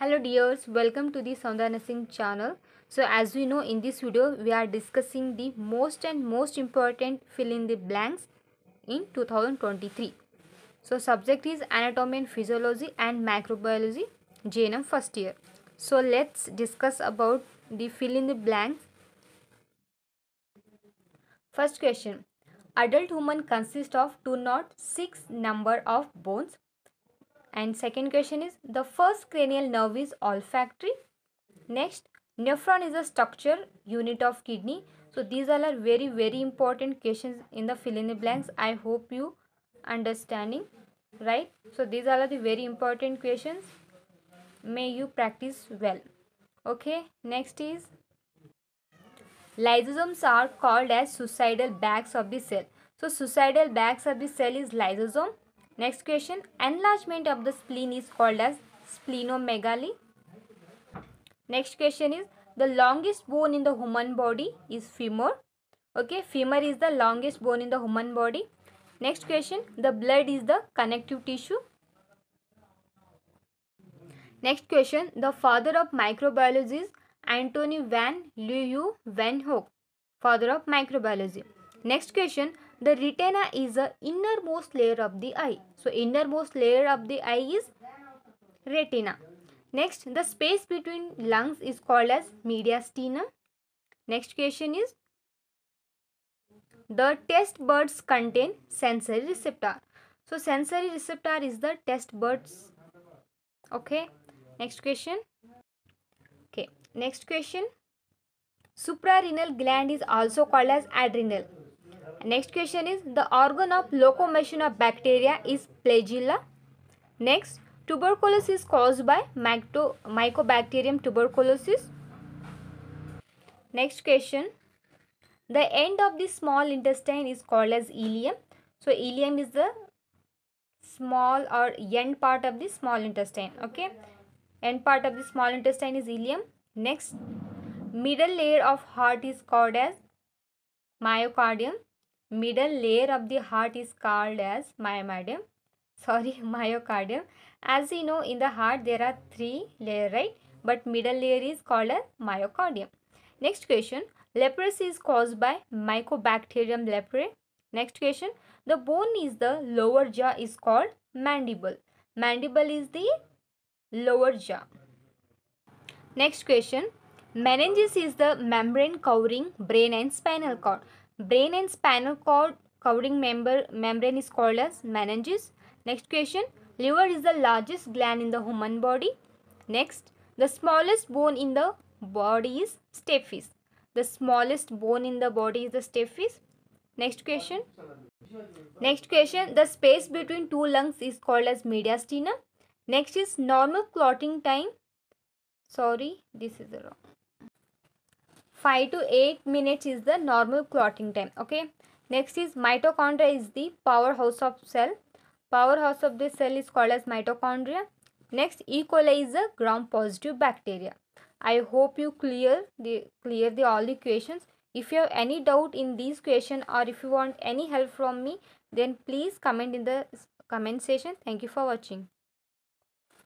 Hello dears, welcome to the Soundarya Nursing channel. So as we know in this video we are discussing the most and most important fill in the blanks in 2023. So subject is anatomy and physiology and microbiology GNM first year. So let's discuss about the fill in the blanks. First question. Adult human consists of 2 not 6 number of bones and second question is the first cranial nerve is olfactory. Next nephron is a structure unit of kidney. So these all are very very important questions in the fill in the blanks. I hope you understanding right? So these all are the very important questions. May you practice well. Okay next is lysosomes are called as suicidal bags of the cell. So suicidal bags of the cell is lysosome Next question. Enlargement of the spleen is called as splenomegaly. Next question is the longest bone in the human body is femur. Okay, femur is the longest bone in the human body. Next question. The blood is the connective tissue. Next question. The father of microbiology is Antony van Leeuwenhoek. Father of microbiology. Next question the retina is the innermost layer of the eye. So innermost layer of the eye is retina. Next the space between lungs is called as mediastinum. Next question is the taste buds contain sensory receptor. So sensory receptor is the taste buds. Okay next question. Okay next question. Suprarenal gland is also called as adrenal Next question is the organ of locomotion of bacteria is flagella. Next, tuberculosis is caused by Mycobacterium tuberculosis. Next question. The end of the small intestine is called as ileum. So, ileum is the small or end part of the small intestine. Okay. End part of the small intestine is ileum. Next, middle layer of heart is called as myocardium middle layer of the heart is called as myocardium. Sorry myocardium. As we know in the heart there are three layer right? But middle layer is called as myocardium. Next question. Leprosy is caused by mycobacterium leprae. Next question. The bone is the lower jaw is called mandible. Mandible is the lower jaw. Next question. Meninges is the membrane covering brain and spinal cord Brain and spinal cord covering member, membrane is called as meninges. Next question. Liver is the largest gland in the human body. Next. The smallest bone in the body is stapes. The smallest bone in the body is the stapes. Next question. Next question. The space between two lungs is called as mediastinum. Next is normal clotting time. Sorry, this is wrong. 5 to 8 minutes is the normal clotting time okay? Next is mitochondria is the powerhouse of cell. Powerhouse of the cell is called as mitochondria. Next e. coli is a gram positive bacteria. I hope you clear the clear the all the questions if you have any doubt in these question or if you want any help from me then please comment in the comment section. Thank you for watching